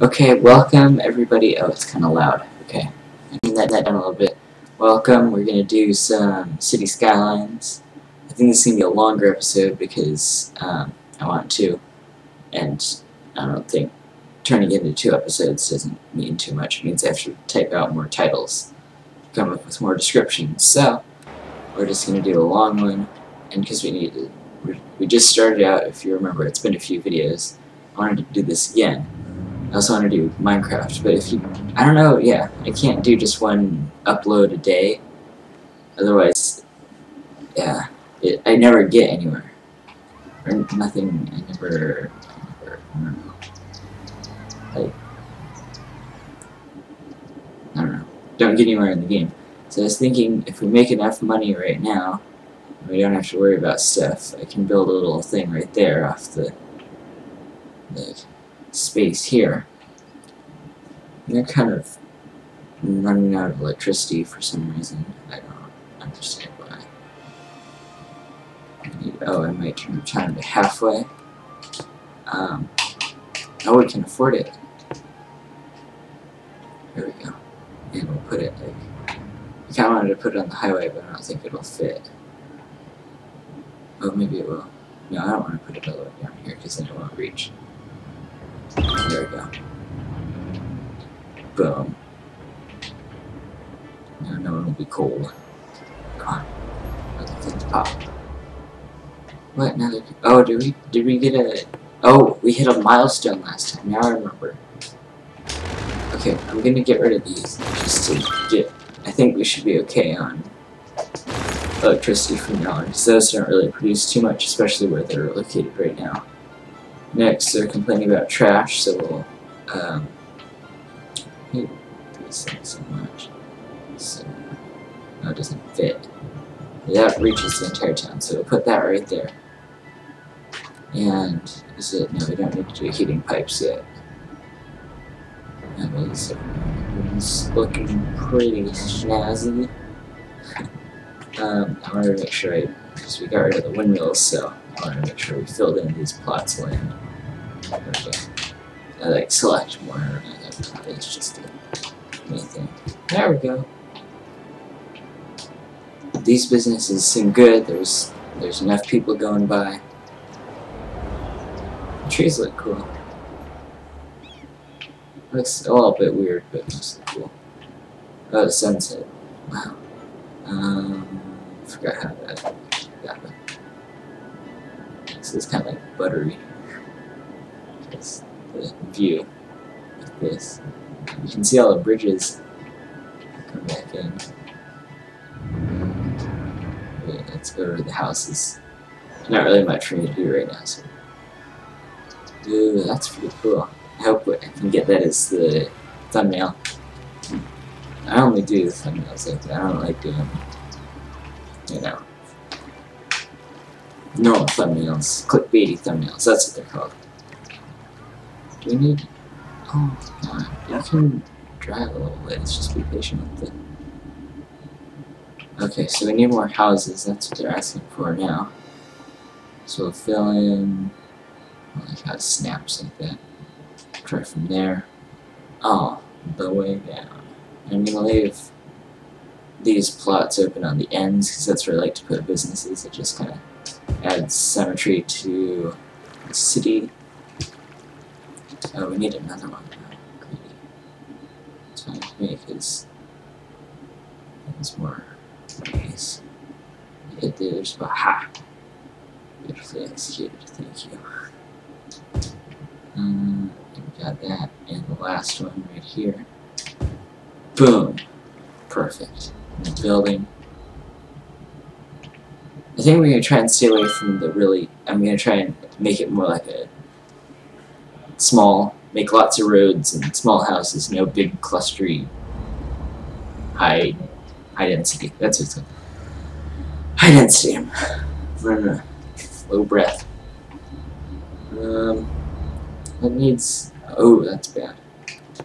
Okay, welcome everybody. Oh, it's kind of loud. Okay, I can that, that down a little bit. Welcome. We're gonna do some city skylines. I think this is gonna be a longer episode because um, I want to, and I don't think turning it into two episodes doesn't mean too much. It means I have to type out more titles, come up with more descriptions. So we're just gonna do a long one, and because we need we just started out. If you remember, it's been a few videos. Wanted to do this again. I also want to do Minecraft, but if you, I don't know, yeah, I can't do just one upload a day. Otherwise, yeah, it, I never get anywhere. Or nothing, I never, I never, I don't know. Like, I don't know. Don't get anywhere in the game. So I was thinking, if we make enough money right now, we don't have to worry about stuff, I can build a little thing right there off the the space here. they're kind of running out of electricity for some reason. I don't understand why. I need, oh, I might turn the time to halfway. Um, oh, we can afford it. There we go. And we'll put it like... I kind of wanted to put it on the highway, but I don't think it'll fit. Oh, maybe it will. No, I don't want to put it all the way down here because then it won't reach. There we go. Boom. Now no one will be cold. Come on. Let's pop. What? Now oh, did we did we get a? Oh, we hit a milestone last time. Now I remember. Okay, I'm gonna get rid of these just to get. I think we should be okay on electricity from now on, because those don't really produce too much, especially where they're located right now. Next, they're complaining about trash, so we'll, um, these things so much. So, no, it doesn't fit. That reaches the entire town, so we'll put that right there. And, is it, no, we don't need to do heating pipes yet. That everyone's looking pretty snazzy. um, I wanted to make sure I, because we got rid of the windmills, so I wanted to make sure we filled in these plots of land. I like select more. It's just a main thing. There we go. These businesses seem good. There's there's enough people going by. The trees look cool. Looks a little bit weird, but mostly cool. Oh, the sunset. Wow. Um, forgot how that. Got This is kind of like buttery view like this. You can see all the bridges come back in. Wait, let's go to the houses. Not really much for me to do right now, so. Ooh, that's pretty cool. I hope I can get that as the thumbnail. I only do thumbnails like that. I don't like doing, you know, normal thumbnails, clickbaity thumbnails. That's what they're called. We need... Oh, God. You can drive a little bit. Just be patient with it. Okay, so we need more houses. That's what they're asking for now. So we'll fill in... Oh, like how it snaps like that. Try from there. Oh, the way down. I'm gonna leave these plots open on the ends because that's where I like to put businesses. It just kind of adds symmetry to the city. Oh, we need another one. Greedy. Fine with me because it's more nice. Hit there's ha! Beautifully executed, thank you. Um, we got that, and the last one right here. Boom! Perfect. The building. I think we're gonna try and stay away from the really. I'm gonna try and make it more like a small, make lots of roads and small houses, no big clustery high high density. That's what it's called. High density. I'm running a low breath. Um, that needs. Oh, that's bad.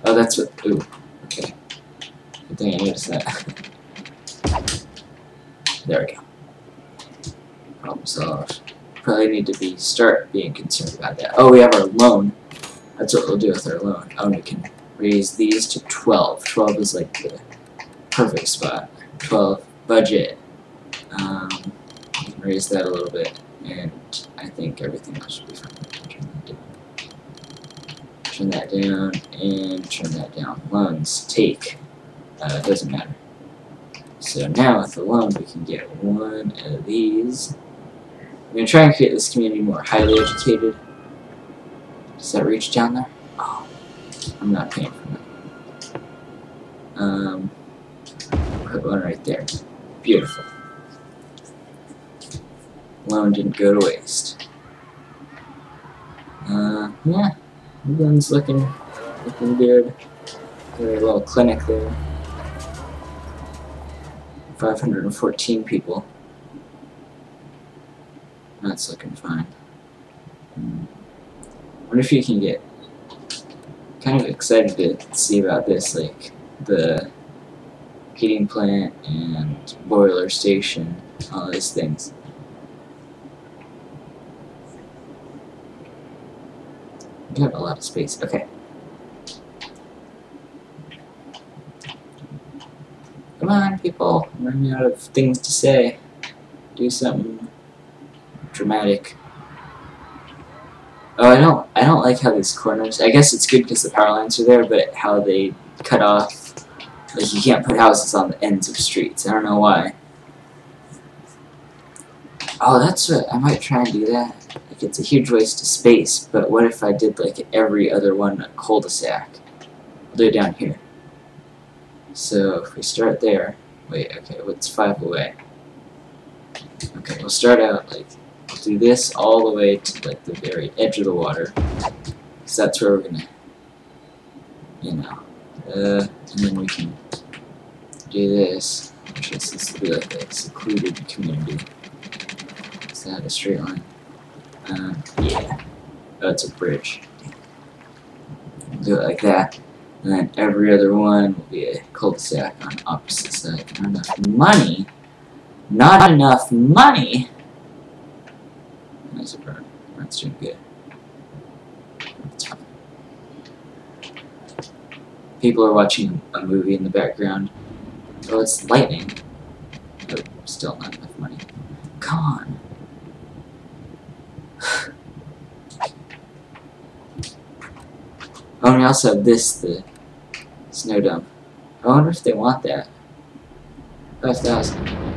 Oh, that's what. Ooh, okay. Good thing I noticed that. there we go. Problem solved. Probably need to be start being concerned about that. Oh, we have our loan. That's what we'll do with our loan. Oh, we can raise these to 12. 12 is like the perfect spot. 12 budget. Um, we can raise that a little bit, and I think everything else should be fine. Turn that down, and turn that down. Loans, take. Uh, doesn't matter. So now with the loan, we can get one of these. I'm going to try and create this community more highly educated. Does that reach down there? Oh, I'm not paying for that. Um, put one right there. Beautiful. Loan didn't go to waste. Uh, yeah, everyone's looking, looking good. A little clinic there. 514 people. That's looking fine. Wonder if you can get kind of excited to see about this, like the heating plant and boiler station, all those things. You have a lot of space. Okay. Come on, people. I'm running out of things to say. Do something dramatic. Oh, I don't. I don't like how these corners. I guess it's good because the power lines are there, but how they cut off. Like you can't put houses on the ends of streets. I don't know why. Oh, that's what I might try and do that. Like it's a huge waste of space, but what if I did like every other one a cul-de-sac? It down here. So if we start there, wait, okay, what's five away? Okay, we'll start out like do this all the way to like the very edge of the water. Because that's where we're gonna, you know, uh, and then we can do this. Which is this be like a secluded community. Is that a straight line? Um, yeah. Oh, it's a bridge. Do it like that. And then every other one will be a cul-de-sac on opposite side. Not enough money. Not enough money Nice burn. That's doing good. People are watching a movie in the background. Oh, it's lightning. Oh, still not enough money. Come on. oh, and we also have this, the snow dump. I wonder if they want that. 5,000.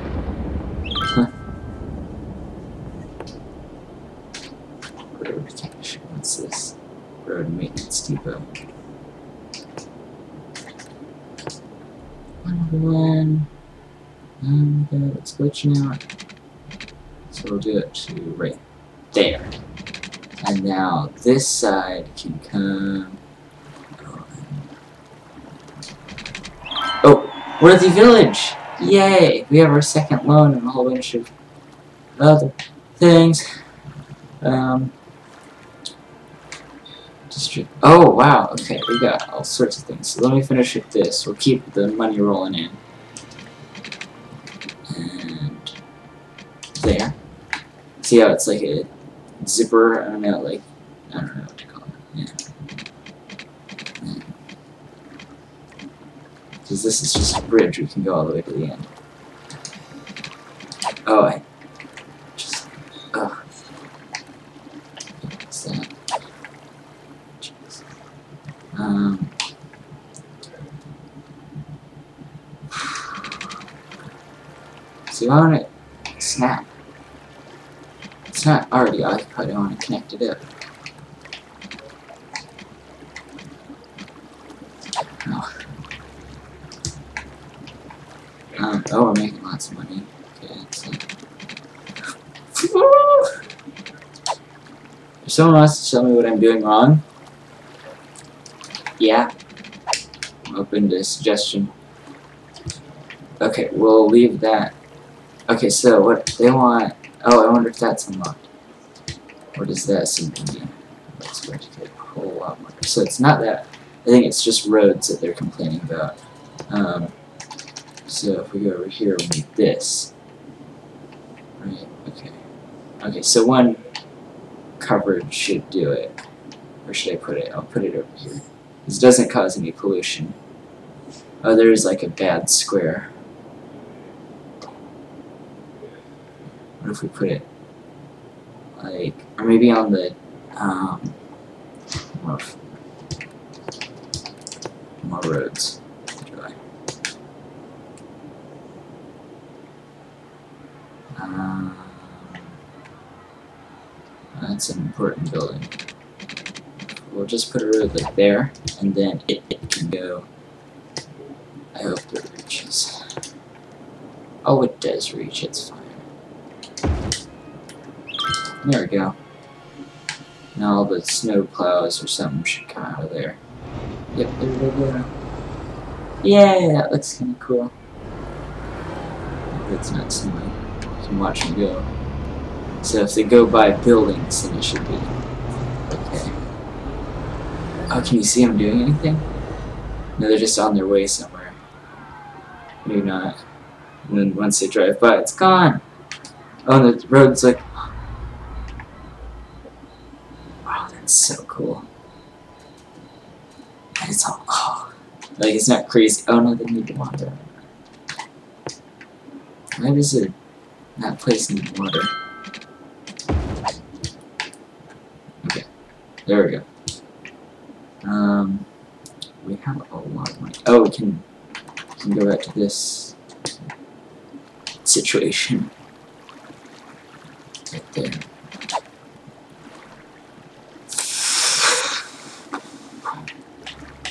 Road maintenance depot. One and uh, it's glitching out. So we'll do it to right there. And now this side can come. Oh, Worthy Village! Yay! We have our second loan and a whole bunch of other things. Um, Oh, wow. Okay, we got all sorts of things. So let me finish with this. We'll keep the money rolling in. And there. See how it's like a zipper? I don't know, like, I don't know what to call it. Yeah. Because this is just a bridge, we can go all the way to the end. Oh, I just, ugh. Um, so you want it snap. It's not already I want to connect it up. Oh. Um, oh, we're making lots of money. Okay, if someone wants to tell me what I'm doing wrong, yeah. Open to suggestion. Okay, we'll leave that. Okay, so what they want... Oh, I wonder if that's unlocked. What does that seem? That's going to get a whole lot more. So it's not that. I think it's just roads that they're complaining about. Um, so if we go over here, we need this. Right, okay. Okay, so one coverage should do it. Where should I put it? I'll put it over here. This doesn't cause any pollution. Oh, there's like a bad square. What if we put it like, or maybe on the, um, more, more roads. Um, that's an important building. We'll just put a road like there, and then it, it can go. I hope it reaches. Oh, it does reach, it's fine. There we go. Now all the snow plows or something should come out of there. Yep, there we go. Yeah, that looks kinda cool. It's not snowing. You can watch them go. So if they go by buildings, then it should be. Can you see them doing anything? No, they're just on their way somewhere. Maybe not. And then once they drive by, it's gone! Oh, the road's like Wow, that's so cool. And it's all, oh, like it's not crazy. Oh no, they need water. Why does it that place need water? Okay, there we go. Um, we have a lot of money. Oh, we can, we can go back to this situation right there.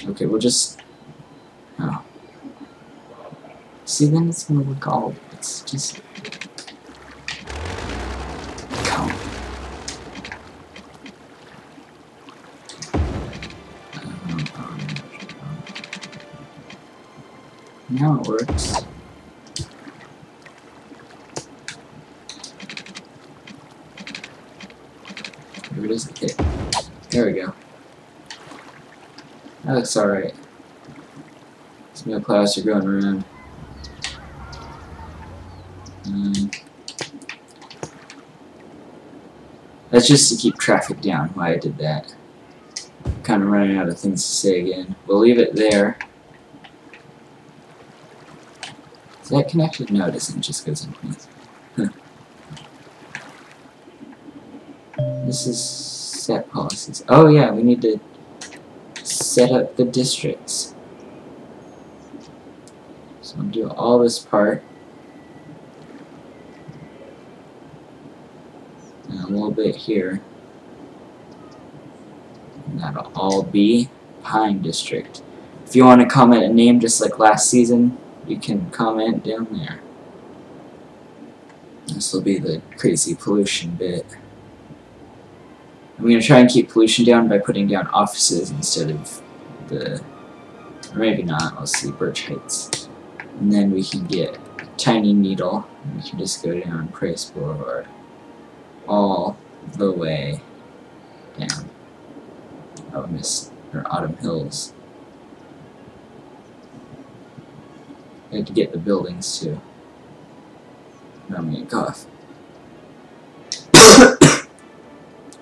Okay, we'll just... Oh. See, then it's gonna look all... It's just... Works. Does it hit? There we go. That looks alright. Some no clouds are going around. Um, that's just to keep traffic down, why I did that. Kind of running out of things to say again. We'll leave it there. Is that connected? No, it doesn't. Just goes underneath. this is set policies. Oh yeah, we need to set up the districts. So I'll do all this part. And a little bit here. And that'll all be Pine District. If you want to comment a name just like last season, you can comment down there. This will be the crazy pollution bit. I'm going to try and keep pollution down by putting down offices instead of the, or maybe not, I'll see, Birch Heights. And then we can get Tiny Needle, we can just go down Price Boulevard all the way down. Oh, Miss, or Autumn Hills. I had to get the buildings too. Now I'm gonna cough.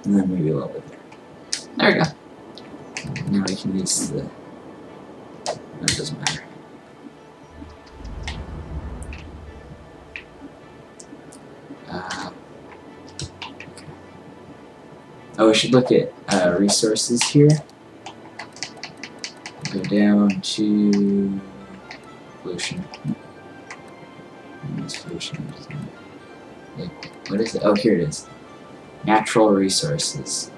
and then maybe a little bit there. There we go. Now I can use the... No, it doesn't matter. Uh, okay. Oh, we should look at uh, resources here. Go down to pollution. Pollution. What is it? Oh, here it is. Natural resources.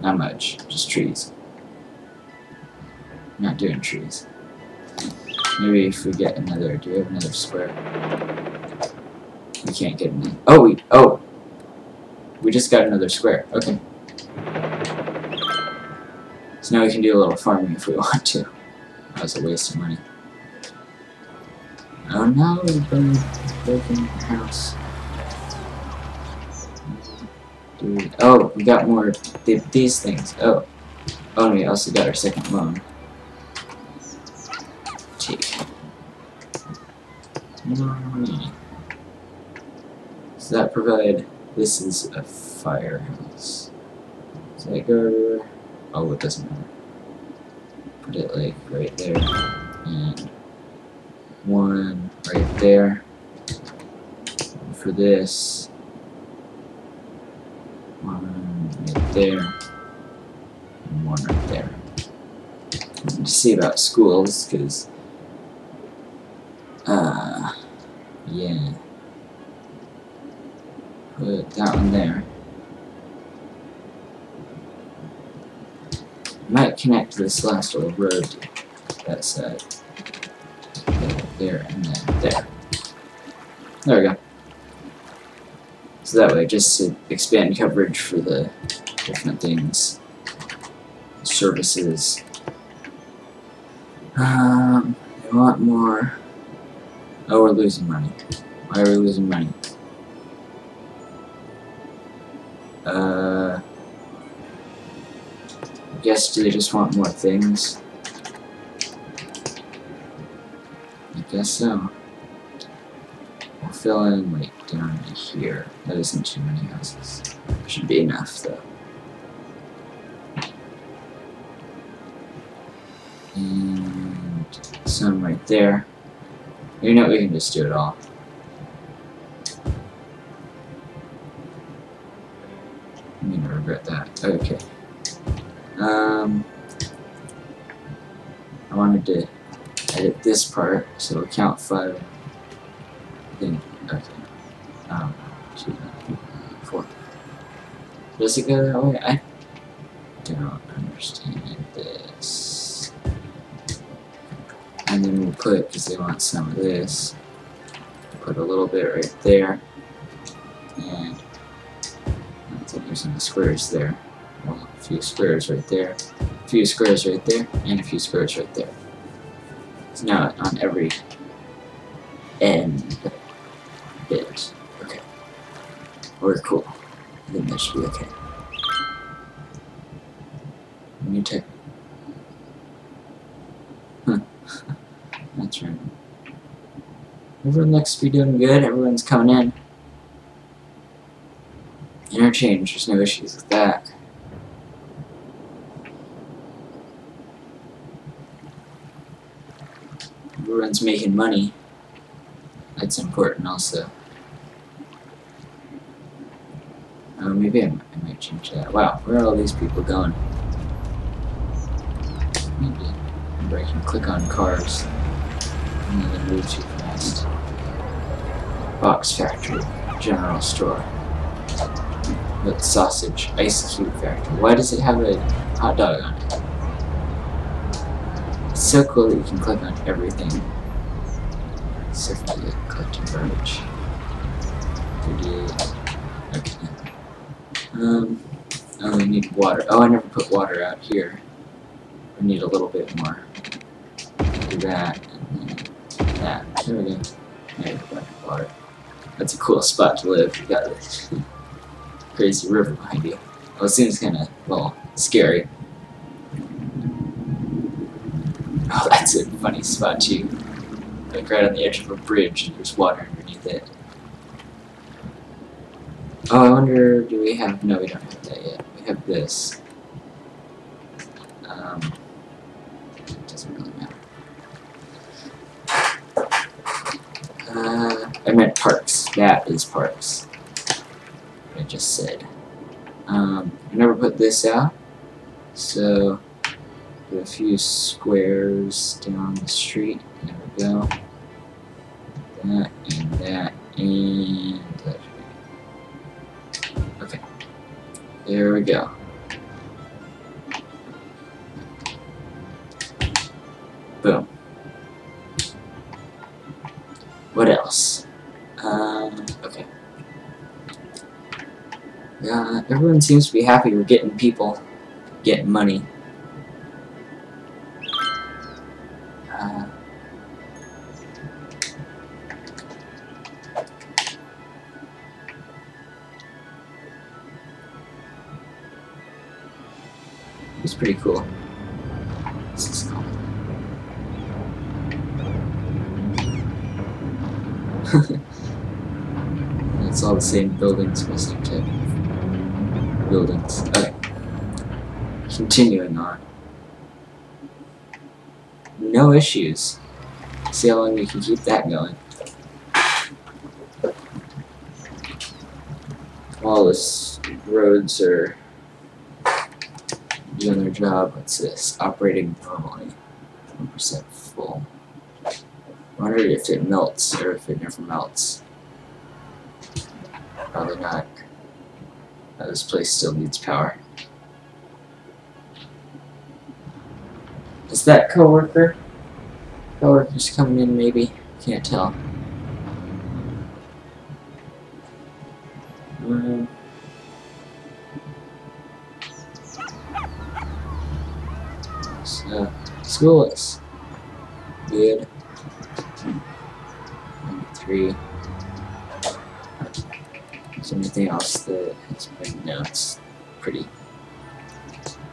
Not much, just trees. Not doing trees. Maybe if we get another, do we have another square? We can't get any. Oh, we, oh! We just got another square, okay. So now we can do a little farming if we want to. That was a waste of money. Oh no, we burned broken house. Oh, we got more th these things. Oh. Oh, and we also got our second loan. Take. Does that provide... This is a firehouse. Does that go? Oh, it doesn't matter. Put it like right there. And one right there. And for this, one right there. And one right there. To see about schools, because, uh, yeah. Put that one there. Might connect to this last little road that side. There, and then there. There we go. So that way, just to expand coverage for the different things, services. Um, I want more. Oh, we're losing money. Why are we losing money? Uh, I guess do they just want more things? Guess so. We'll fill in like down to here. That isn't too many houses. Should be enough though. And some right there. You know, we can just do it all. This part, so count five. Then, okay. Um, two, four. Does it go that way? I don't understand this. And then we'll put, because they want some of this, put a little bit right there. And I think there's some squares there. Well, a few squares right there, a few squares right there, and a few squares right there. So now on every end bit. Okay. We're cool. I think that should be okay. New tech. That's right. Everyone looks to be doing good. Everyone's coming in. Interchange, there's no issues with that. Everyone's making money. That's important also. Oh, maybe I, I might change that. Wow, where are all these people going? Maybe. Remember I can click on cars. And move too fast. Box factory. General store. With sausage. Ice cube factory. Why does it have a hot dog on it? It's so cool that you can click on everything. Except for the collecting garbage. Okay. Um, oh, I need water. Oh, I never put water out here. I need a little bit more. Do that, and then that. There we go. There we water. That's a cool spot to live. You got this crazy river behind you. Well, it seems kind of, well, scary. Oh, that's a funny spot too. Like right on the edge of a bridge and there's water underneath it. Oh, I wonder, do we have, no we don't have that yet. We have this. Um, doesn't really matter. Uh, I meant parks. That is parks. I just said. Um, I never put this out, so put a few squares down the street. Go. That and that and that. Okay. There we go. Boom. What else? Um, okay. Yeah, everyone seems to be happy we're getting people, getting money. Pretty cool. It's all the same buildings, the same buildings. Okay. continuing on. No issues. See how long we can keep that going. All this roads are job. What's this? Operating normally. 1% full. I wonder if it melts or if it never melts. Probably not. Uh, this place still needs power. Is that coworker? Coworker's coming in maybe? Can't tell. So, school is good. Three. Is there anything else that has been no, it's pretty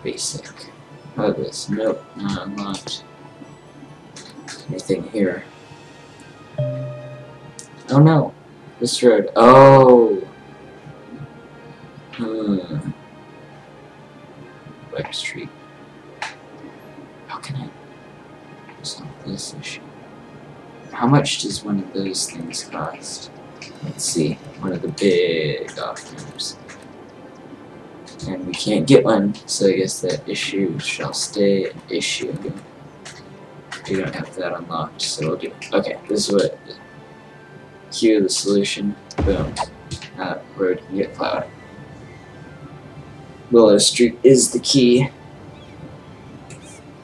basic. How this? Nope, not unlocked. Anything here? Oh no! This road. Oh! Hmm. Web Street. This issue? How much does one of those things cost? Let's see. One of the big off ramps. And we can't get one, so I guess that issue shall stay an issue. We don't have that unlocked, so we'll do. Okay, this is what. Cue the solution. Boom. Uh, road can get plowed. Willow Street is the key.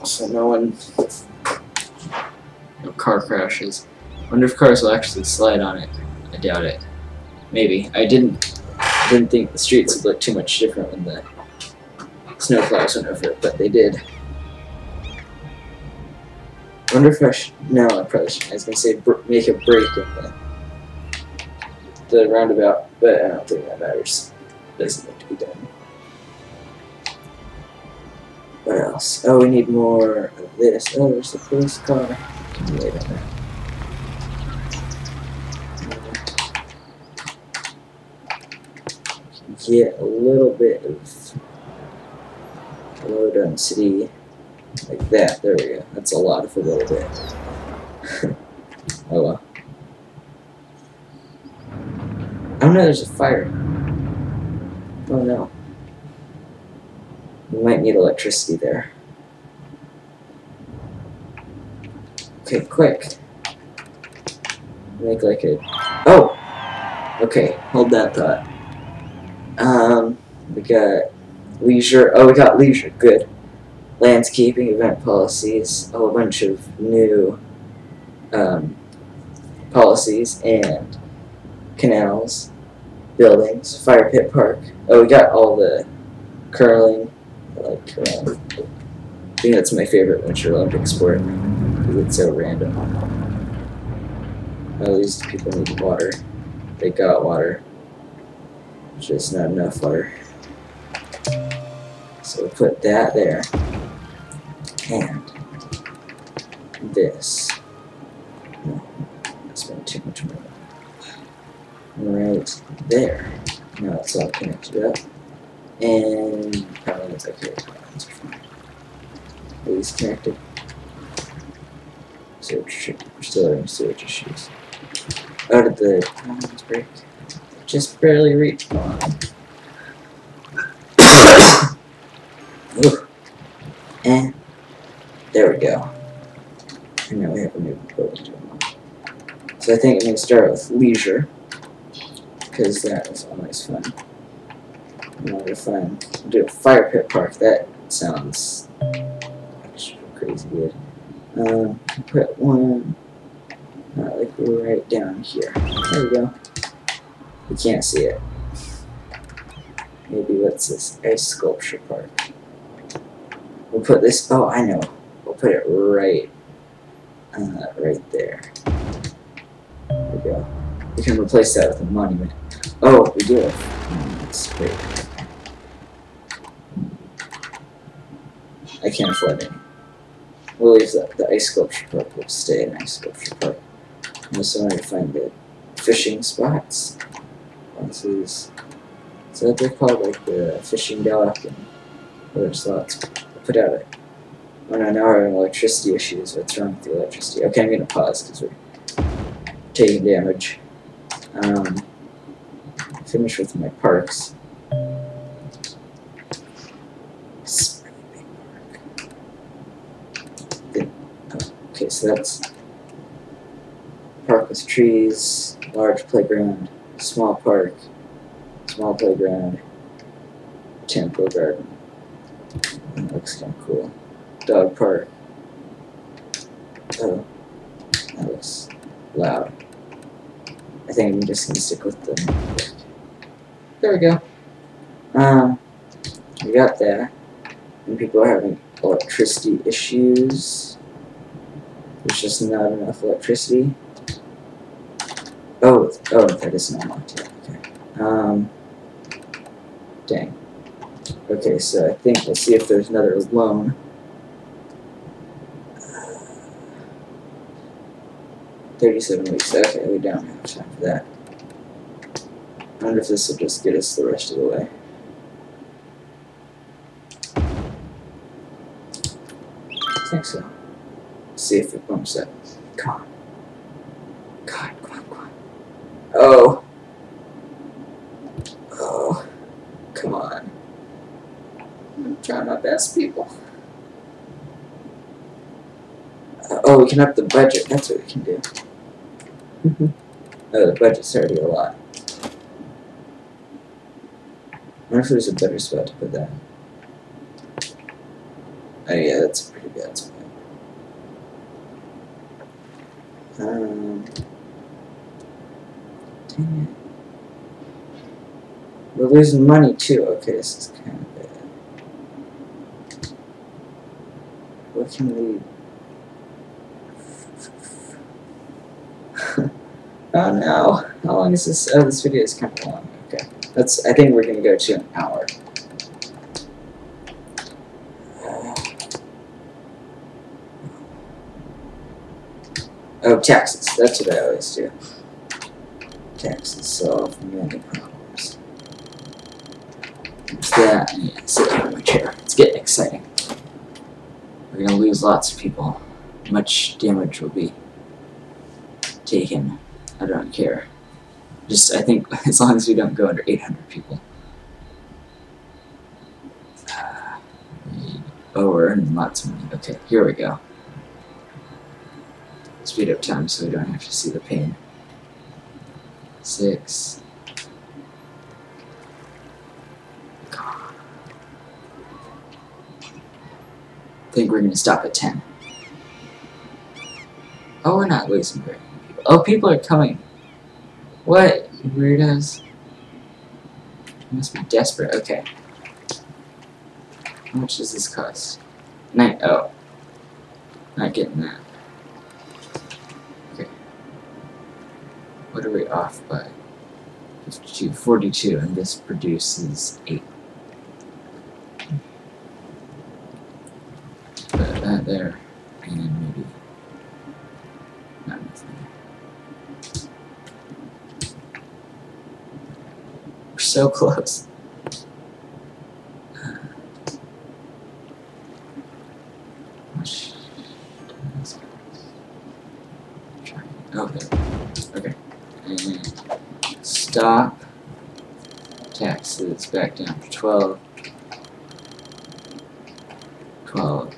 So no one. Car crashes. Wonder if cars will actually slide on it. I doubt it. Maybe. I didn't didn't think the streets would look too much different when the snowplows went over it, but they did. Wonder if I should. No, I probably should. I was gonna say make a break in the the roundabout, but I don't think that matters. Doesn't need to be done. What else? Oh, we need more of this. Oh, there's a police car. Can. Get a little bit of low density like that. There we go. That's a lot of a little bit. oh well. Oh no, there's a fire. Oh no. We might need electricity there. Okay, quick. Make like a... Oh! Okay, hold that thought. Um, we got leisure. Oh, we got leisure. Good. Landscaping, event policies, a whole bunch of new um, policies, and canals, buildings, fire pit park. Oh, we got all the curling. I like curling. I think that's my favorite Winter Olympic sport it's so random. At least people need water. They got water. Just not enough water. So we'll put that there. And this. No, spent too much money. Right there. Now it's all connected up. And probably it's okay. It's fine. At least connected. Sewage, we're still having sewage issues. Out of the commons break. Just barely reached eh, one. and there we go. And now we have a new building. So I think I'm going to start with leisure. Because that was always fun. Another fun. Do a fire pit park. That sounds crazy good. Um, put one uh, like right down here. There we go. You can't see it. Maybe what's this? Ice sculpture part. We'll put this. Oh, I know. We'll put it right, uh, right there. There we go. We can replace that with a monument. Oh, we do. That's great. I can't afford any. We'll leave the, the ice sculpture park. Will stay in ice sculpture park. Unless I want to find the fishing spots. This is, that they're called like the fishing dock and other slots. Put out it. Oh no, now we're having electricity issues. What's wrong with the electricity? Okay, I'm gonna pause because we're taking damage. Um, finish with my parks. This really big park. Then- oh, Okay, so that's park with trees, large playground, small park, small playground, temple garden. That looks kind of cool. Dog park. Oh, that looks loud. I think I'm just gonna stick with the. There we go. Um, we got that. And people are having electricity issues. There's just not enough electricity. Oh, oh, that is not unlocked yet. Okay. Um, dang. Okay, so I think we'll see if there's another loan. Thirty-seven weeks. Okay, we don't have time for that. I wonder if this will just get us the rest of the way. I think so. See if it bumps up. Come on. God, come on, come on. Oh. Oh. Come on. I'm trying my best, people. Uh, oh, we can up the budget. That's what we can do. oh, the budget's already a lot. I wonder if there's a better spot to put that. Oh yeah, that's pretty bad spot. Um, dang it. We're losing money too. Okay, this is kind of bad. What can we? oh no! How long is this? Oh, this video is kind of long. Okay, that's. I think we're gonna go to an hour. Oh, taxes. That's what I always do. Taxes solve many problems. What's that? Sit down in my chair. It's getting exciting. We're gonna lose lots of people. Much damage will be taken. I don't care. Just, I think, as long as we don't go under 800 people. Uh, oh, we're earning lots of money. Okay, here we go. Speed up time so we don't have to see the pain. Six. I think we're gonna stop at 10. Oh, we're not losing very many people. Oh, people are coming. What? Weirdos. Must be desperate. Okay. How much does this cost? Nine. Oh. Not getting that. What are we off by? 52, 42, and this produces 8. Put that there, and maybe not there. We're so close. Back down to 12. 12.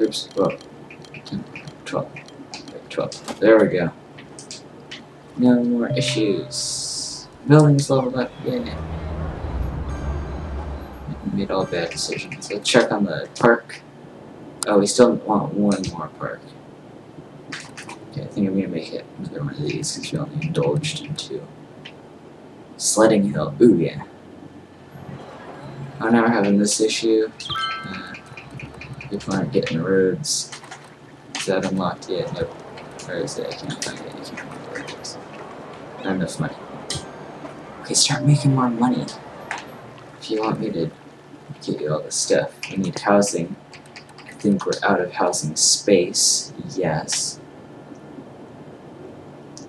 Oops, whoa. 10, 12. 12. There we go. No more issues. Buildings leveled up. Yeah. Made all bad decisions. Let's check on the park. Oh, we still want one more park. Okay, I think I'm gonna make it another one of these because we only indulged in two. Sledding Hill. Ooh, yeah. I'm now having this issue. Uh, people aren't getting the roads. Is that unlocked yet? Nope. Where is it? I can't find it. I can't remember where it is. Not enough money. Okay, start making more money. If you want me to get you all this stuff, we need housing. I think we're out of housing space. Yes.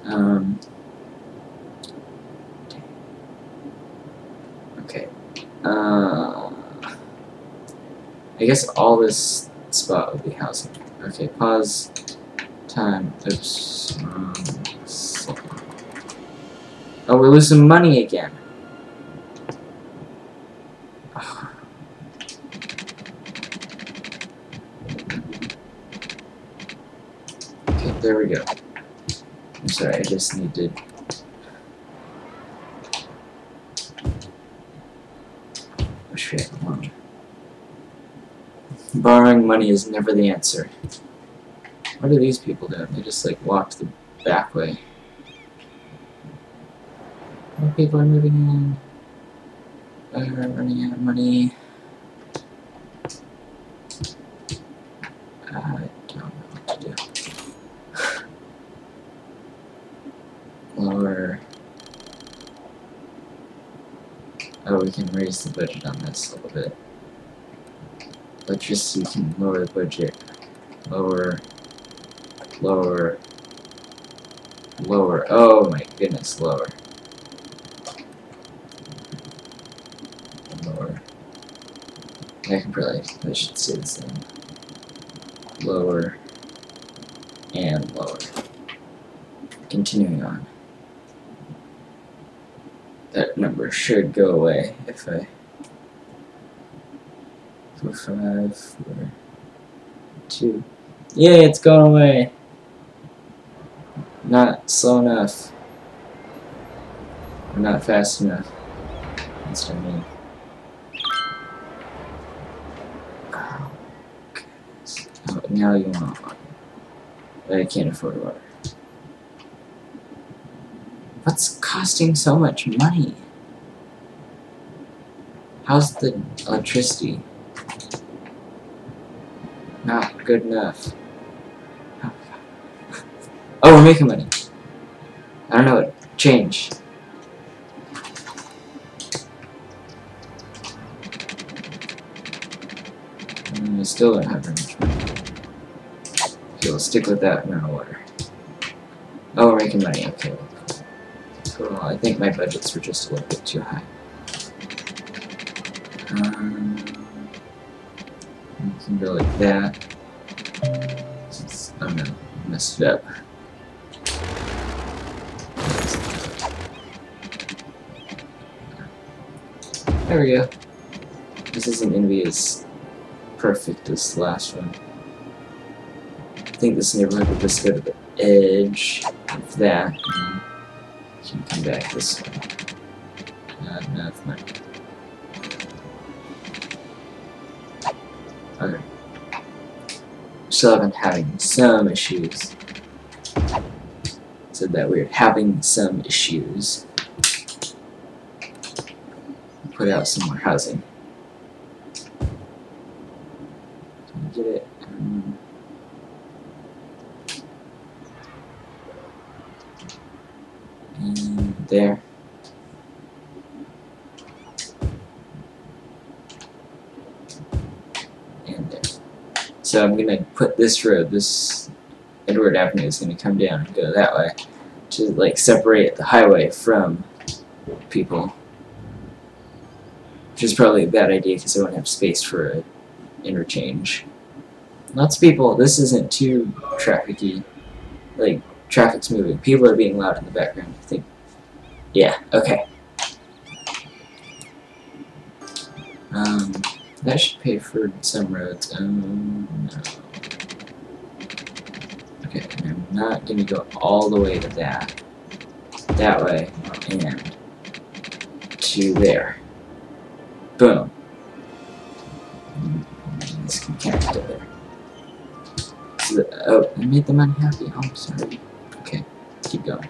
Um. Okay. Uh, I guess all this spot will be housing. Okay, pause. Time. Oops. Um. Oh, we're losing money again. Okay, there we go. I'm sorry, I just need to wish we had one. Borrowing money is never the answer. What are these people doing? They just like walked the back way. More people are moving in. We're running out of money. I don't know what to do. Lower. Oh, we can raise the budget on this a little bit. Electricity can lower budget. Lower. Lower. Lower. Oh my goodness, lower. Lower. I can probably, I should say the same. Lower. And lower. Continuing on. That number should go away if I five, four, two. Yay, it's going away. Not slow enough. Or not fast enough. That's what I mean. Oh, now you want water. But I can't afford water. What's costing so much money? How's the electricity? Good enough. Oh, we're making money. I don't know what. Change. Mm, I still don't have very much money. Okay, we'll stick with that amount of water. Oh, we're making money. Okay. Cool. I think my budgets were just a little bit too high. Um, go like that. Messed. There we go. This isn't gonna be as perfect as the last one. I think this neighborhood will just go to the edge of that. And can come back this way. Uh, not enough money. Okay. Been having some issues. Said that we're having some issues. Put out some more housing. Can you get it? Um, and there. And there. So I'm gonna put this road, this Edward Avenue is gonna come down and go that way to like separate the highway from people. Which is probably a bad idea because I won't have space for an interchange. Lots of people, this isn't too trafficy. Like, traffic's moving. People are being loud in the background. I think. Yeah, okay. That should pay for some roads. Um, no. Okay, I'm not gonna go all the way to that. That way, and to there. Boom. This can connect to there. So the, oh, I made them unhappy. Oh, I'm sorry. Okay, keep going.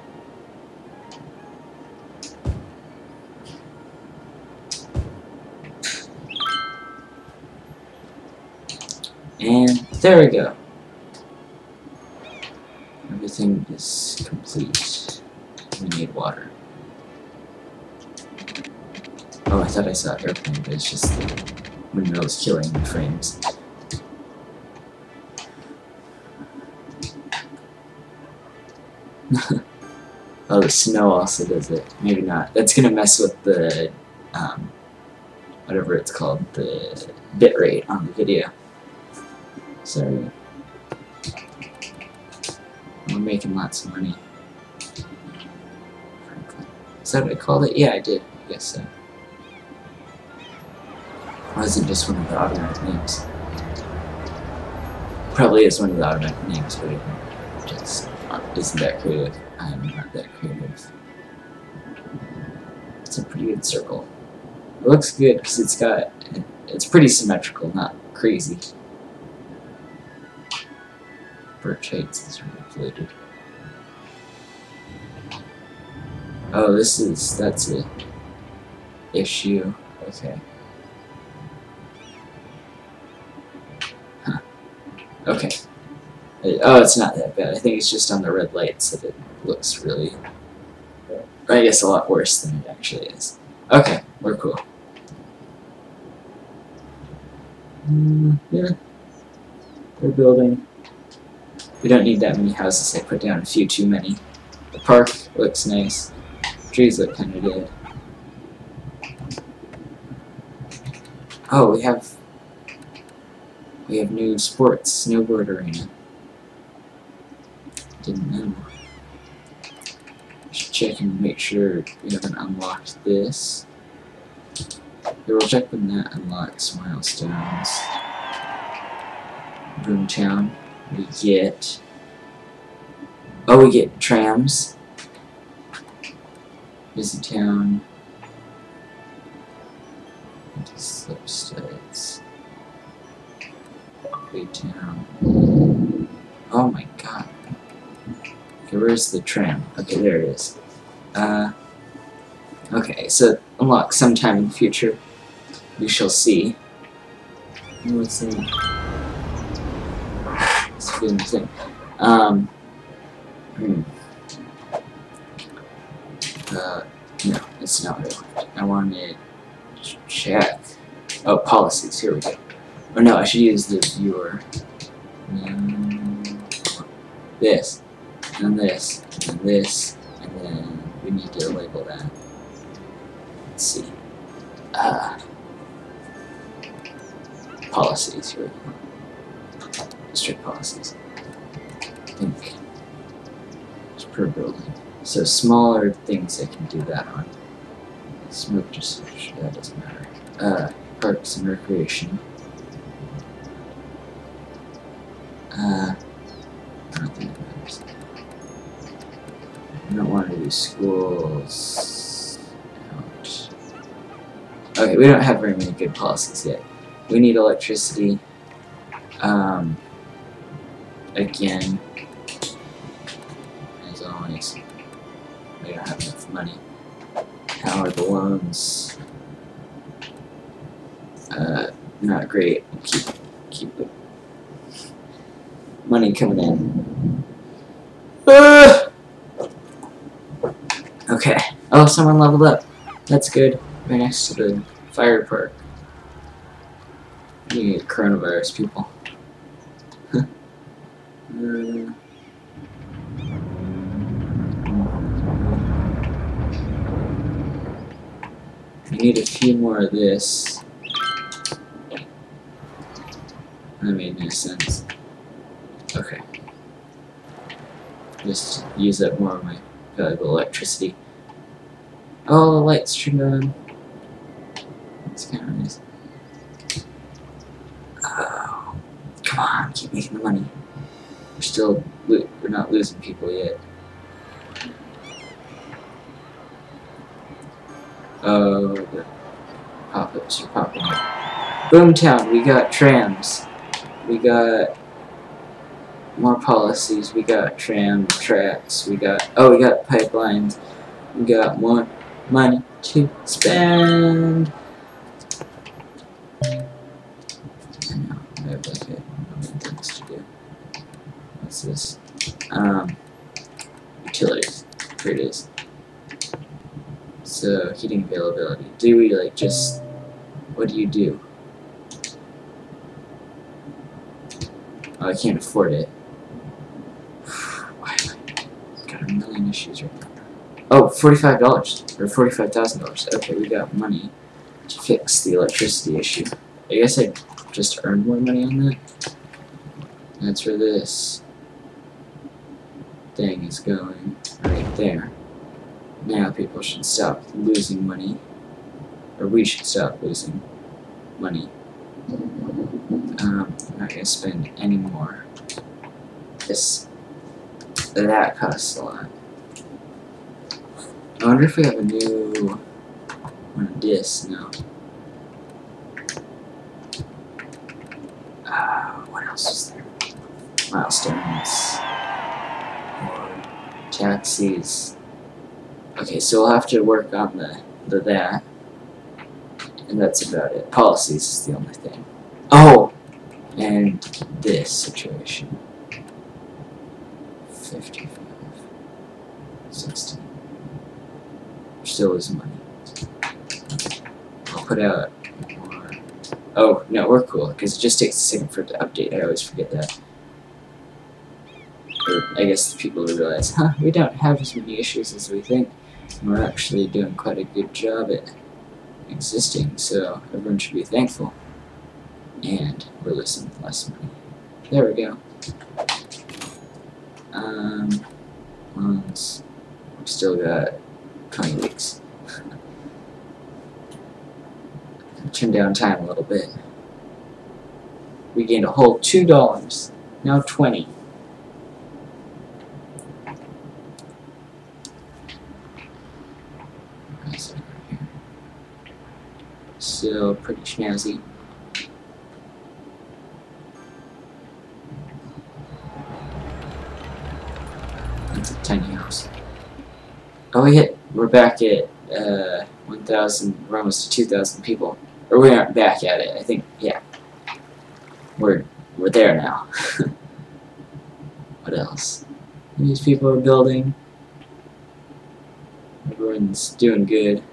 There we go. Everything is complete. We need water. Oh, I thought I saw an airplane, but it's just the windmills killing the frames. oh, the snow also does it. Maybe not. That's gonna mess with the um, whatever it's called, the bit rate on the video. So we're making lots of money. Is that what I called it? Yeah, I did. I guess so. wasn't just one of the automatic names. Probably is one of the automatic names, but it just isn't that creative. I'm not that creative. It's a pretty good circle. It looks good because it's got, it's pretty symmetrical, not crazy. Heights is included. Oh, this is, that's a issue. Okay. Huh. Okay. Oh, it's not that bad. I think it's just on the red lights that it looks really, I guess, a lot worse than it actually is. Okay, we're cool. Mm, yeah. They're building. We don't need that many houses. I put down a few too many. The park looks nice. Trees look kind of good. Oh, we have we have new sports snowboard arena. Didn't know. Should check and make sure we haven't unlocked this. We'll check when that unlocks milestones. Boomtown. We get... Oh, we get trams. Busy town. Slip studs. Big town. Oh my god. Okay, where's the tram? Okay, there it is. Uh, okay, so unlock sometime in the future. We shall see. What's that? Good thing. Um, hmm. Uh, no, it's not what I wanted. I to check. Oh, policies. Here we go. Oh no, I should use the viewer. This and this, and this, and then we need to label that. Let's see. Uh, policies here. District policies. I think it's per building. So smaller things I can do that on. Smoke just that doesn't matter. Uh, parks and recreation. Uh, I don't think I don't want to do schools. Okay, we don't have very many good policies yet. We need electricity. Again, as always, we don't have enough money. How are the loans? Uh, not great. Keep, keep the money coming in. Uh! Okay. Oh, someone leveled up. That's good. Right next to the fire park. You get coronavirus, people. uh, I need a few more of this. That made no sense. Okay. Just use up more of my valuable electricity. Oh, the lights turned on. That's kind of nice. Oh, come on, keep making the money. We're still, we're not losing people yet. Boomtown, we got trams. We got more policies. We got tram tracks. We got oh, we got pipelines. We got more money to spend. I know, I have like a million things to do. What's this? Um, utilities. Here it is. So heating availability. Do we like just? What do you do? Oh, I can't afford it. I got a million issues right now. Oh, $45 or $45,000. Okay, we got money to fix the electricity issue. I guess I just earned more money on that. That's where this thing is going, right there. Now people should stop losing money, or we should stop losing money. Um, I'm not gonna spend any more. This, that costs a lot. I wonder if we have a new one of this now. Uh, what else is there? Milestones. Or taxis. Okay, so we'll have to work on the, the that. And that's about it. Policies is the only thing. Oh! And this situation. 55. 60. Still is money. I'll put out more. Oh, no, we're cool, because it just takes a second for it to update. I always forget that. Or I guess people will realize, huh, we don't have as many issues as we think. And We're actually doing quite a good job at existing, so everyone should be thankful. And we're losing less money. There we go. Um, loans. We've still got 20 weeks. Turn down time a little bit. We gained a whole two dollars. Now 20. So pretty snazzy. Oh, we hit. We're back at uh, 1,000. We're almost to 2,000 people. Or we aren't back at it. I think. Yeah. We're we're there now. what else? These people are building. Everyone's doing good.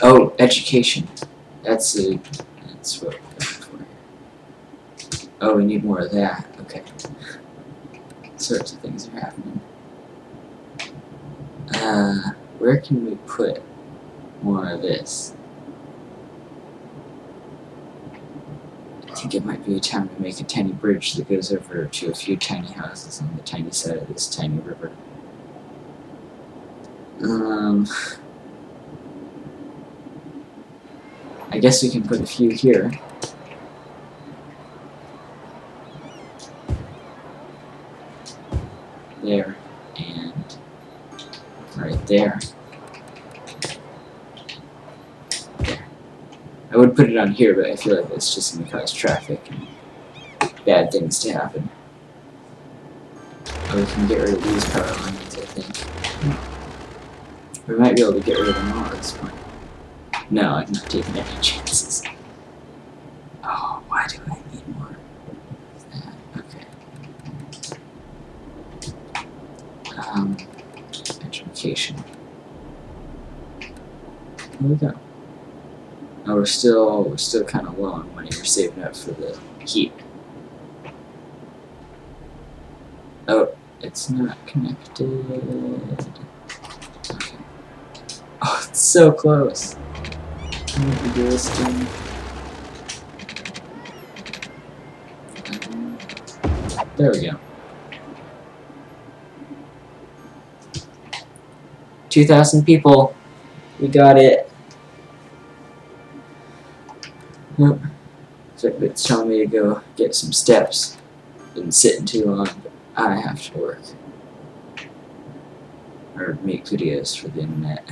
Oh, education. That's a. That's what we're looking for. Oh, we need more of that. Sorts of things are happening. Uh, where can we put more of this? I think it might be a time to make a tiny bridge that goes over to a few tiny houses on the tiny side of this tiny river. Um. I guess we can put a few here. There. I would put it on here, but I feel like it's just going to cause traffic and bad things to happen. We can get rid of these power lines, I think. We might be able to get rid of them all at this point. No, I'm not taking any chances. Oh, why do I need more of that? Okay. Um, education. There we go. Oh, we're still, we're still kind of low on money. We're saving up for the heat. Oh, it's not connected. Okay. Oh, it's so close. Maybe do this thing. There we go. 2,000 people. We got it. Me to go get some steps. Been sitting too long, but I have to work. Or make videos for the internet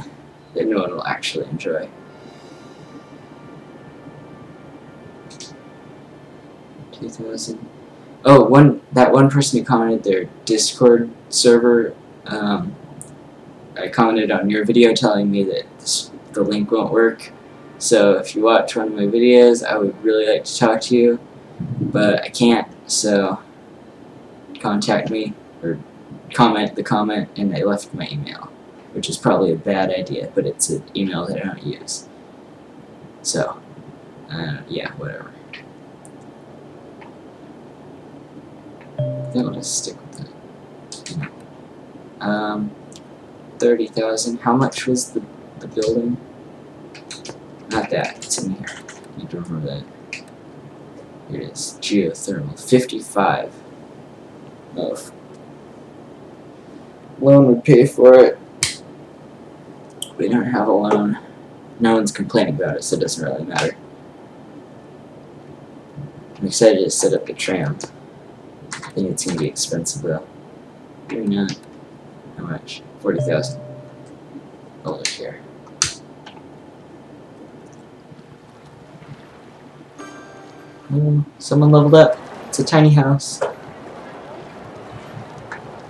that no one will actually enjoy. Two thousand. Oh, one that one person who commented their Discord server. Um, I commented on your video telling me that this, the link won't work. So if you watch one of my videos, I would really like to talk to you, but I can't. So contact me or comment the comment, and I left my email, which is probably a bad idea, but it's an email that I don't use. So, uh, yeah, whatever. I think I'll just stick with that. Um, thirty thousand. How much was the the building? Not that. It's in here. You need to remember that. Here it is. Geothermal. Fifty-five. Oh. Loan would pay for it. We don't have a loan. No one's complaining about it, so it doesn't really matter. I'm excited to set up the tram. I think it's gonna be expensive though. Maybe not. How much? Forty thousand. I'll look here. Oh, someone leveled up. It's a tiny house.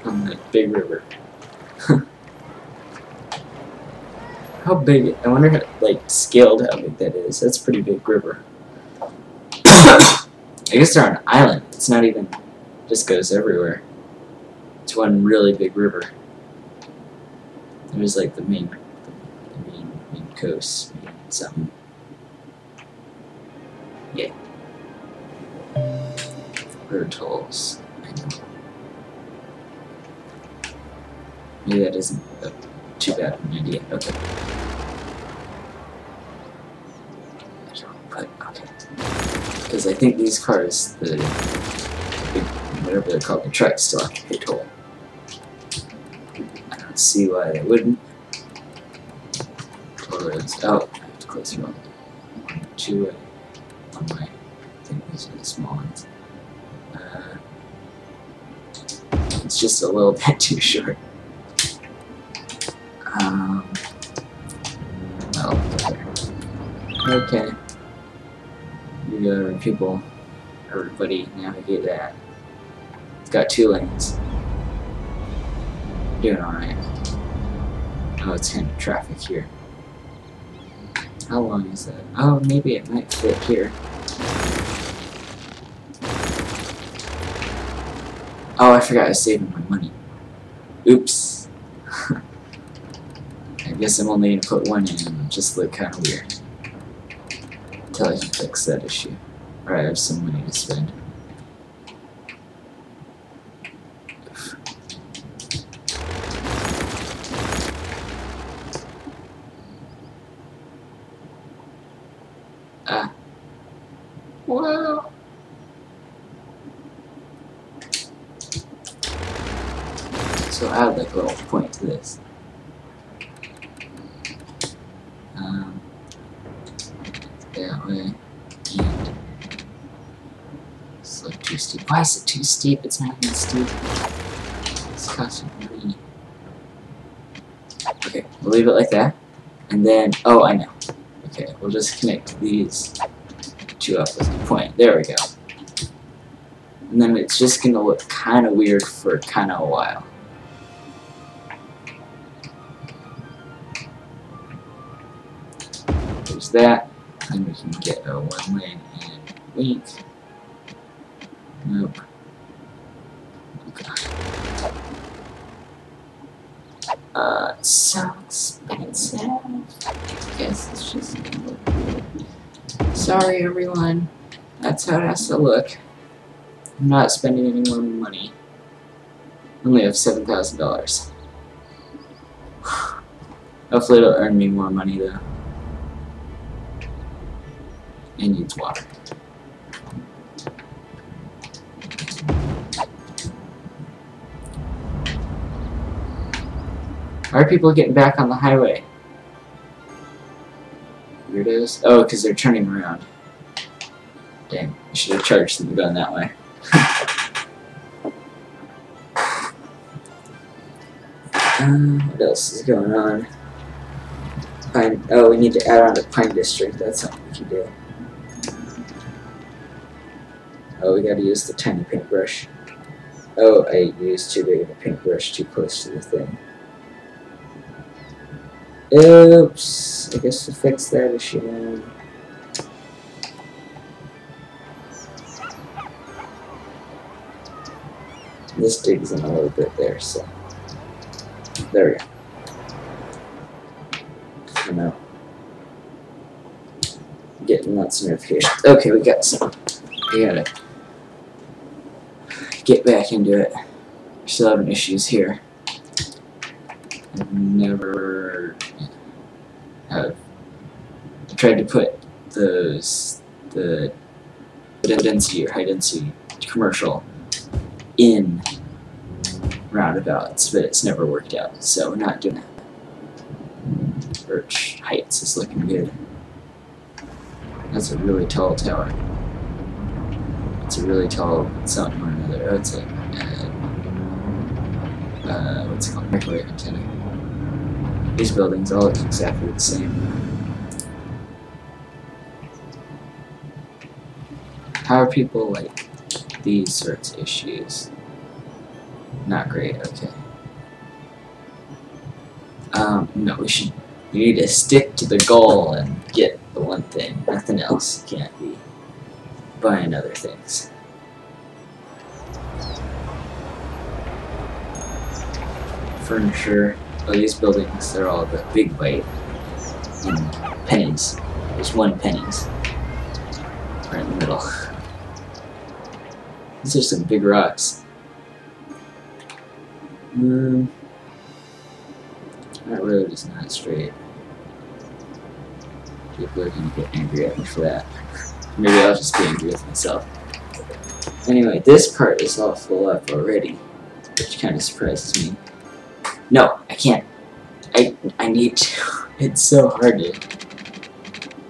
On the big river. how big? I wonder, how, like, scaled how big that is. That's pretty big river. I guess they're on an island. It's not even, just goes everywhere. It's one really big river. There's like the main, the main, main coast, main something. Know. Maybe that isn't a, too bad of an idea. Okay. I okay. Because I think these cars, the, big, whatever they're called, the trucks still have to pay toll. I don't see why they wouldn't. Toll roads. Oh, I have oh, to close the road. One, two, uh, just a little bit too short. Um, oh, okay. You got people, everybody navigate that. It's got two lanes. Doing alright. Oh, it's kind of traffic here. How long is that? Oh, maybe it might fit here. Oh, I forgot I was saving my money. Oops. I guess I'm only gonna put one in just look kinda weird. Until I can fix that issue. Alright, I have some money to spend. Ah. Wow. So add like a little point to this. Um, that way, and it's like too steep. Why is it too steep? It's not even steep. It's money. Okay, we'll leave it like that, and then oh, I know. Okay, we'll just connect these two up with the point. There we go. And then it's just gonna look kind of weird for kind of a while. There's that. And we can get a one lane and wink. Nope. Okay. Uh, it's so expensive. I guess it's just gonna look weird. Sorry, everyone. That's how it has to look. I'm not spending any more money. I only have seven thousand dollars. Hopefully, it'll earn me more money though. It needs water. Why are people getting back on the highway? Oh, because they're turning around. Dang, I should have charged the gun that way. uh, what else is going on? Pine. Oh, we need to add on to Pine District. That's something we can do. Oh, we gotta use the tiny paintbrush. Oh, I used too big of a paintbrush too close to the thing. Oops. I guess to fix that issue. This digs in a little bit there, so. There we go. I know. Getting lots of notifications. Okay, we got some. We gotta get back into it. We're still having issues here. I've never have tried to put those the density or high density commercial in roundabouts, but it's never worked out, so we're not doing that. Birch Heights is looking good. That's a really tall tower. It's a really tall something or another. Oh, it's a uh, uh, what's it called? Microwave antenna. These buildings all look exactly the same. How are people like these sorts of issues? Not great, okay. Um, no, we should, we need to stick to the goal and get the one thing, nothing else. Can't be buying other things. Furniture, oh these buildings, they're all the big bite in pennies. There's one pennies. Right in the middle. These are some big rocks. Hmm. That road is not straight. People are gonna get angry at me for that. Maybe I'll just be angry with myself. Anyway, this part is all full up already, which kind of surprises me. No, I can't. I I need to. It's so hard to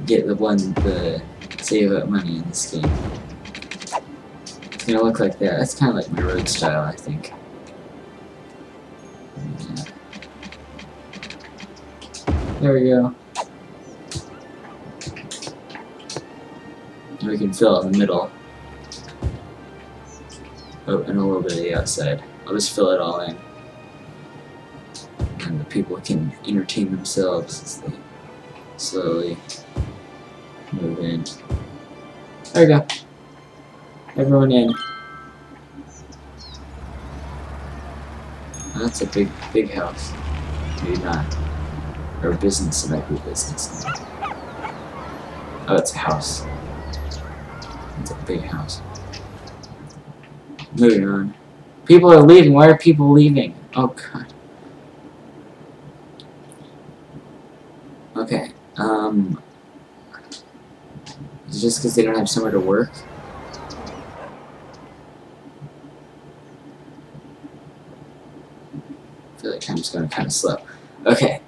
get the one the save up money in this game. It's gonna look like that. That's kind of like my road style, I think. There we go. We can fill it in the middle. Oh, and a little bit of the outside. I'll just fill it all in. And the people can entertain themselves as they slowly move in. There we go. Everyone in. That's a big, big house. Maybe not. Or a business, it might be a business. Oh, it's a house. It's a big house. Moving on. People are leaving. Why are people leaving? Oh, God. Okay. Um... Is just because they don't have somewhere to work? I'm just going kind of slow. Okay.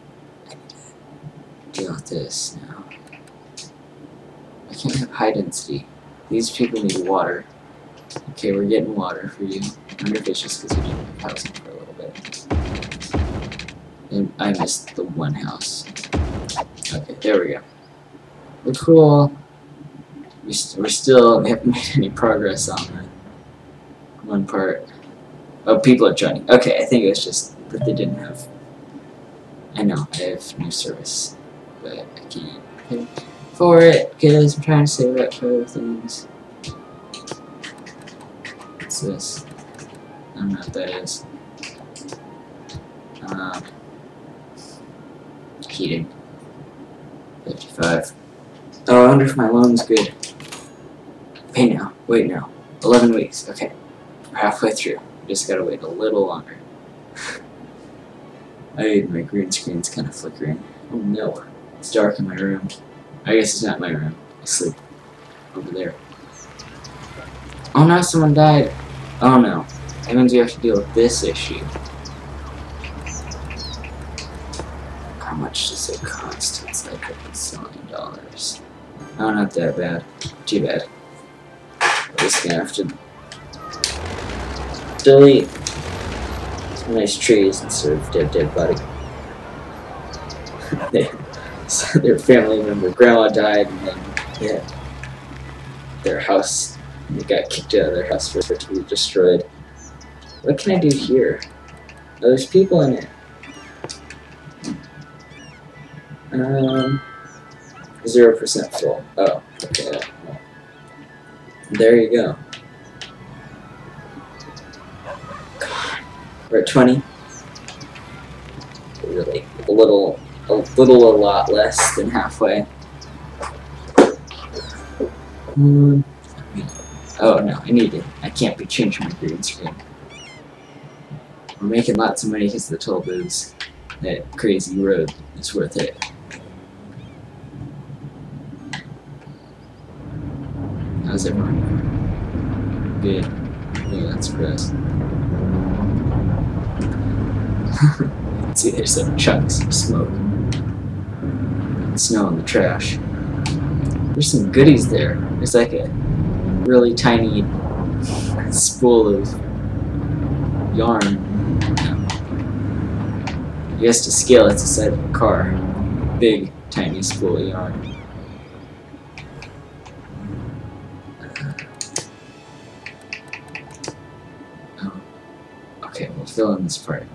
Deal with this now. I can't have high density. These people need water. Okay, we're getting water for you. I wonder if it's just because we didn't have housing for a little bit. And I missed the one house. Okay, there we go. We're cool we st we're still we haven't made any progress on that one part. Oh, people are joining. Okay, I think it was just that they didn't have. I know I have new service, but I can't pay for it because I'm trying to save up for other things. What's this? I don't know what that is. Um, heating. 55. Oh, I wonder if my loan's good. Pay now. Wait now. 11 weeks. Okay. We're halfway through. Just gotta wait a little longer. I my green screen's kind of flickering. Oh no. It's dark in my room. I guess it's not my room. I sleep over there. Oh no, someone died. Oh no. That means we have to deal with this issue. How much does it cost? It's like a zillion dollars. Oh, not that bad. Too bad just gonna have to delete nice trees instead of dead dead body. their family member, grandma died, and then yeah, their house, they got kicked out of their house for it to be destroyed. What can I do here? Oh, there's people in it. Um, zero percent full. Oh, okay. There you go. We're at 20. Really, a little, a little, a lot less than halfway. Hmm. Oh no, I need it. I can't be changing my green screen. We're making lots of money because of the toll booths. that crazy road is worth it. How's everyone? Good. Yeah, that's gross. See, there's some chunks of smoke. Snow in the trash. There's some goodies there. There's like a really tiny spool of yarn. I guess to scale it's the side of car. Big, tiny spool of yarn. Uh, oh. Okay, we'll fill in this part.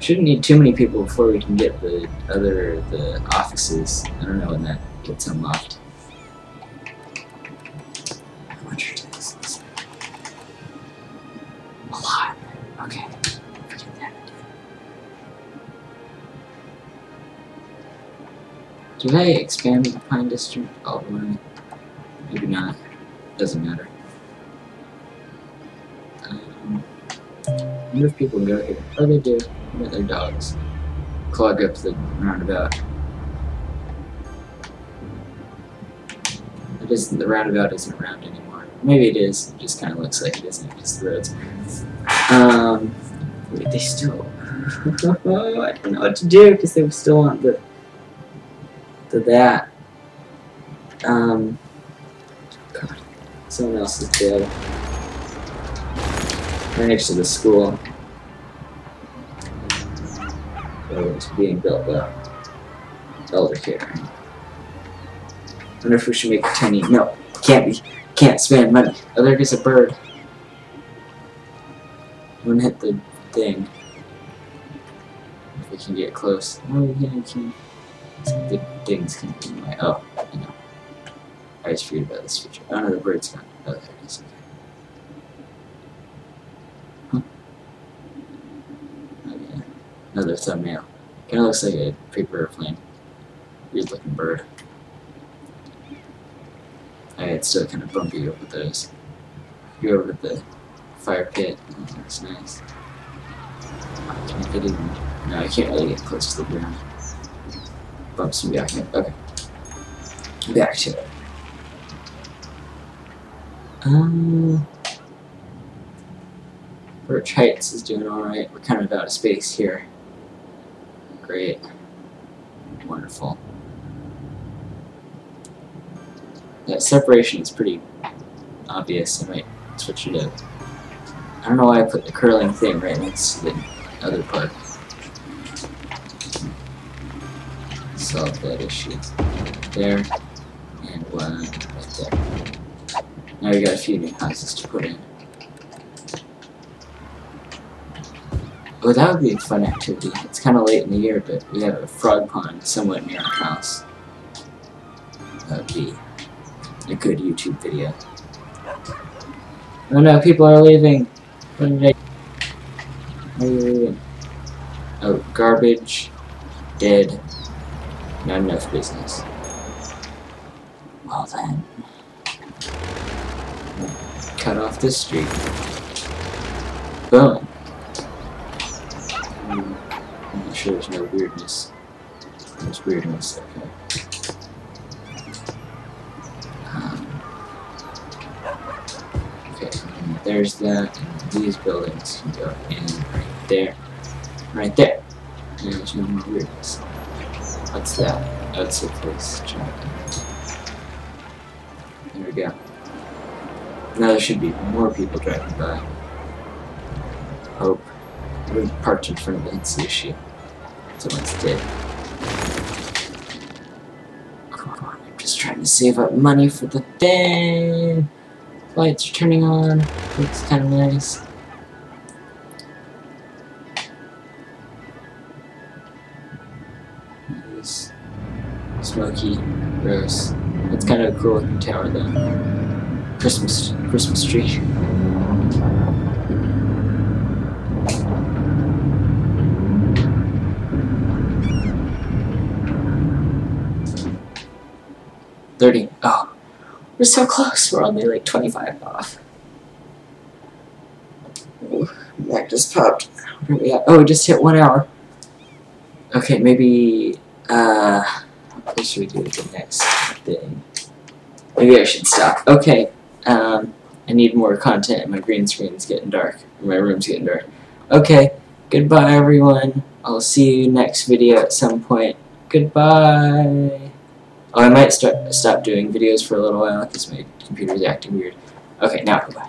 Shouldn't need too many people before we can get the other the offices. I don't know when that gets unlocked. A lot. Okay. Did I expand the Pine District way? Maybe not. Doesn't matter. If people go here. Oh, they do with their dogs. Clog up the roundabout. It isn't the roundabout isn't around anymore. Maybe it is. It just kind of looks like it isn't because the roads. Um, wait, they still. I don't know what to do because they still want the the that. Um, God, someone else is dead. Right next to the school. it's being built up. Elder care. wonder if we should make a tiny. No, can't be. Can't spend money. Oh, there goes a bird. I'm gonna hit the thing. If we can get close. Oh, yeah, we can. The things can be my. Oh, I know. I was worried about this feature. Oh no, the bird's gone. Oh, there it is. Another thumbnail. Kinda looks like a paper airplane. Weird looking bird. I it's still kind of bumpy over those. Go over the fire pit. Oh, that's nice. Can I get? No, I can't really get close to the ground. Bumps me back in. Okay. Back to it. Um. Birch Heights is doing alright. We're kind of out of space here. Great. Wonderful. That separation is pretty obvious. I might switch it up. I don't know why I put the curling thing right next to the other part. Solve that issue. There, and one right there. Now we got a few new houses to put in. Oh, that would be a fun activity. It's kind of late in the year, but we have a frog pond somewhat near our house. That would be a good YouTube video. Oh no, people are leaving! I... Are you leaving? Oh, garbage. Dead. Not enough business. Well then. Cut off this street. Boom. Sure there's no weirdness. There's weirdness, okay. Um, okay, there's that, and these buildings can go in right there. Right there. There's no more weirdness. What's that? That's a place. There we go. Now there should be more people driving by. Hope. We're parked in front of the Someone's dead. Come on, I'm just trying to save up money for the thing. Lights are turning on. Looks kind of nice. Nice. Smoky, gross. It's kind of a cool looking tower though. Christmas, Christmas tree. 30. Oh. We're so close. We're only like 25 off. Ooh, Mac just popped. Where are we at? Oh, it just hit one hour. Okay, maybe. Uh, what should we do with the next thing? Maybe I should stop. Okay. Um, I need more content, and my green screen's getting dark. My room's getting dark. Okay. Goodbye, everyone. I'll see you next video at some point. Goodbye. I might start stop doing videos for a little while because my computer is acting weird. Okay, now goodbye.